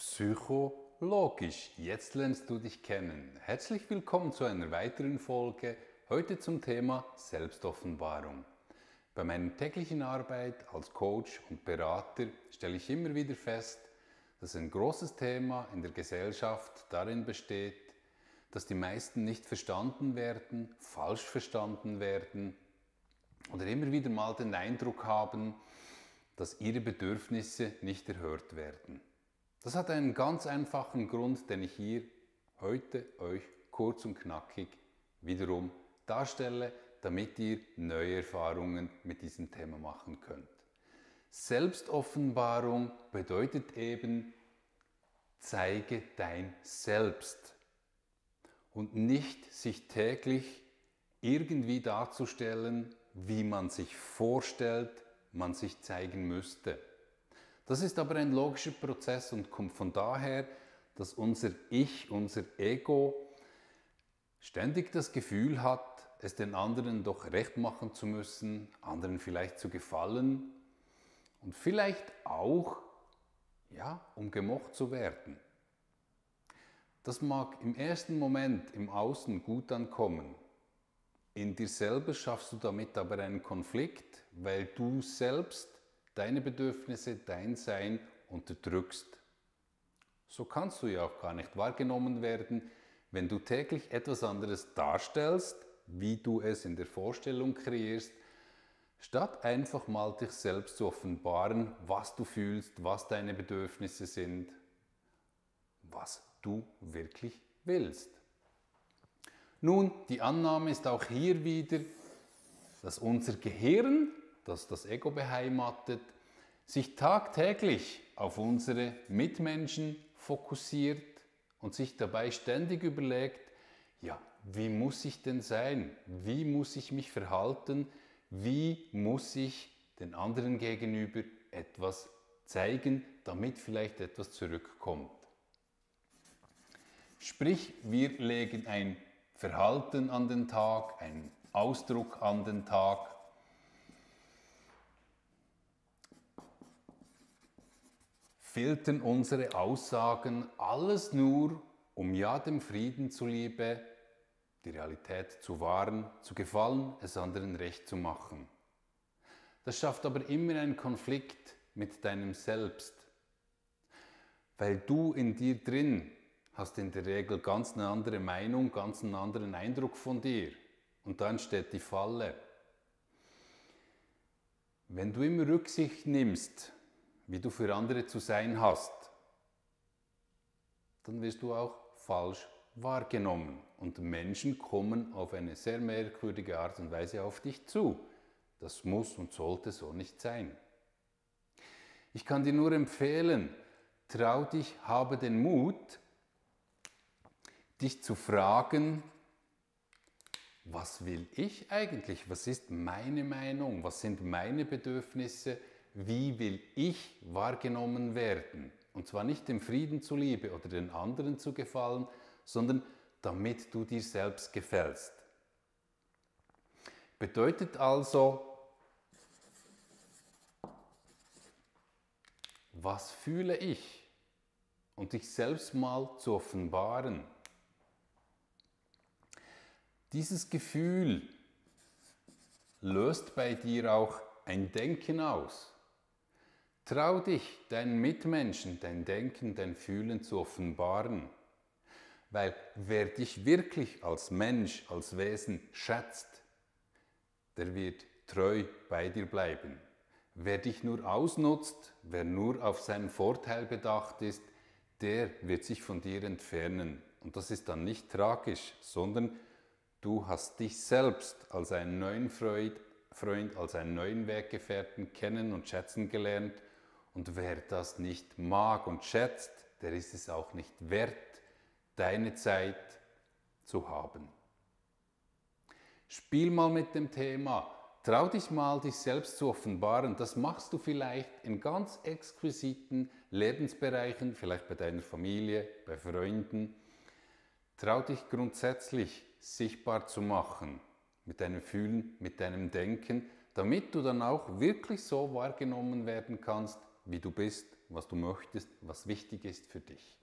Psychologisch, jetzt lernst du dich kennen. Herzlich willkommen zu einer weiteren Folge, heute zum Thema Selbstoffenbarung. Bei meiner täglichen Arbeit als Coach und Berater stelle ich immer wieder fest, dass ein großes Thema in der Gesellschaft darin besteht, dass die meisten nicht verstanden werden, falsch verstanden werden oder immer wieder mal den Eindruck haben, dass ihre Bedürfnisse nicht erhört werden. Das hat einen ganz einfachen Grund, den ich hier heute euch kurz und knackig wiederum darstelle, damit ihr neue Erfahrungen mit diesem Thema machen könnt. Selbstoffenbarung bedeutet eben, zeige dein Selbst und nicht sich täglich irgendwie darzustellen, wie man sich vorstellt, man sich zeigen müsste. Das ist aber ein logischer Prozess und kommt von daher, dass unser Ich, unser Ego ständig das Gefühl hat, es den anderen doch recht machen zu müssen, anderen vielleicht zu gefallen und vielleicht auch, ja, um gemocht zu werden. Das mag im ersten Moment im Außen gut ankommen. In dir selber schaffst du damit aber einen Konflikt, weil du selbst deine Bedürfnisse, dein Sein unterdrückst. So kannst du ja auch gar nicht wahrgenommen werden, wenn du täglich etwas anderes darstellst, wie du es in der Vorstellung kreierst, statt einfach mal dich selbst zu offenbaren, was du fühlst, was deine Bedürfnisse sind, was du wirklich willst. Nun, die Annahme ist auch hier wieder, dass unser Gehirn das das Ego beheimatet, sich tagtäglich auf unsere Mitmenschen fokussiert und sich dabei ständig überlegt, ja, wie muss ich denn sein? Wie muss ich mich verhalten? Wie muss ich den anderen gegenüber etwas zeigen, damit vielleicht etwas zurückkommt? Sprich, wir legen ein Verhalten an den Tag, einen Ausdruck an den Tag, filtern unsere Aussagen alles nur, um ja dem Frieden zuliebe, die Realität zu wahren, zu gefallen, es anderen recht zu machen. Das schafft aber immer einen Konflikt mit deinem Selbst, weil du in dir drin hast in der Regel ganz eine andere Meinung, ganz einen anderen Eindruck von dir. Und dann steht die Falle. Wenn du immer Rücksicht nimmst wie du für andere zu sein hast, dann wirst du auch falsch wahrgenommen. Und Menschen kommen auf eine sehr merkwürdige Art und Weise auf dich zu. Das muss und sollte so nicht sein. Ich kann dir nur empfehlen, trau dich, habe den Mut, dich zu fragen, was will ich eigentlich? Was ist meine Meinung? Was sind meine Bedürfnisse? Wie will ich wahrgenommen werden? Und zwar nicht dem Frieden zuliebe oder den anderen zu gefallen, sondern damit du dir selbst gefällst. Bedeutet also, was fühle ich? Und dich selbst mal zu offenbaren. Dieses Gefühl löst bei dir auch ein Denken aus. Trau dich, deinen Mitmenschen dein Denken, dein Fühlen zu offenbaren. Weil wer dich wirklich als Mensch, als Wesen schätzt, der wird treu bei dir bleiben. Wer dich nur ausnutzt, wer nur auf seinen Vorteil bedacht ist, der wird sich von dir entfernen. Und das ist dann nicht tragisch, sondern du hast dich selbst als einen neuen Freund, Freund als einen neuen Weggefährten kennen und schätzen gelernt und wer das nicht mag und schätzt, der ist es auch nicht wert, deine Zeit zu haben. Spiel mal mit dem Thema. Trau dich mal, dich selbst zu offenbaren. Das machst du vielleicht in ganz exquisiten Lebensbereichen, vielleicht bei deiner Familie, bei Freunden. Trau dich grundsätzlich sichtbar zu machen mit deinem Fühlen, mit deinem Denken, damit du dann auch wirklich so wahrgenommen werden kannst, wie du bist, was du möchtest, was wichtig ist für dich.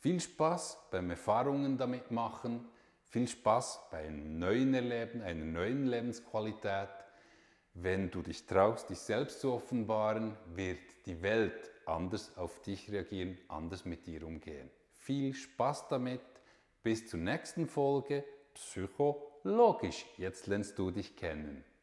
Viel Spaß beim Erfahrungen damit machen, viel Spaß bei einem neuen Erleben, einer neuen Lebensqualität. Wenn du dich traust, dich selbst zu offenbaren, wird die Welt anders auf dich reagieren, anders mit dir umgehen. Viel Spaß damit. Bis zur nächsten Folge. Psychologisch. Jetzt lernst du dich kennen.